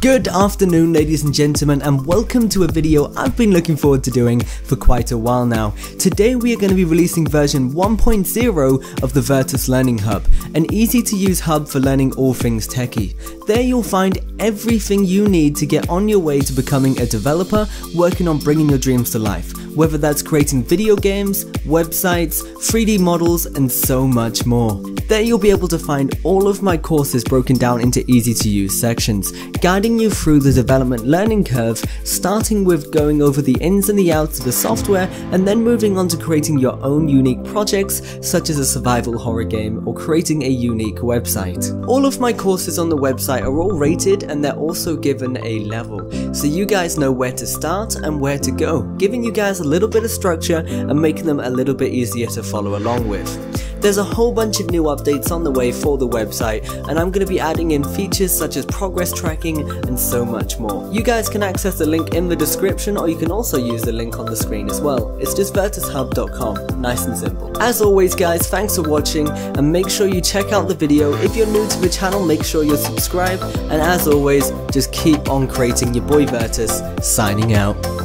Good afternoon ladies and gentlemen and welcome to a video I've been looking forward to doing for quite a while now. Today we are going to be releasing version 1.0 of the Virtus Learning Hub, an easy to use hub for learning all things techie. There you'll find everything you need to get on your way to becoming a developer working on bringing your dreams to life whether that's creating video games, websites, 3D models, and so much more. There you'll be able to find all of my courses broken down into easy to use sections, guiding you through the development learning curve, starting with going over the ins and the outs of the software, and then moving on to creating your own unique projects, such as a survival horror game or creating a unique website. All of my courses on the website are all rated and they're also given a level, so you guys know where to start and where to go, giving you guys a little bit of structure and making them a little bit easier to follow along with. There's a whole bunch of new updates on the way for the website and I'm going to be adding in features such as progress tracking and so much more. You guys can access the link in the description or you can also use the link on the screen as well. It's just virtushub.com, nice and simple. As always guys, thanks for watching and make sure you check out the video. If you're new to the channel, make sure you're subscribed and as always, just keep on creating your boy Virtus, signing out.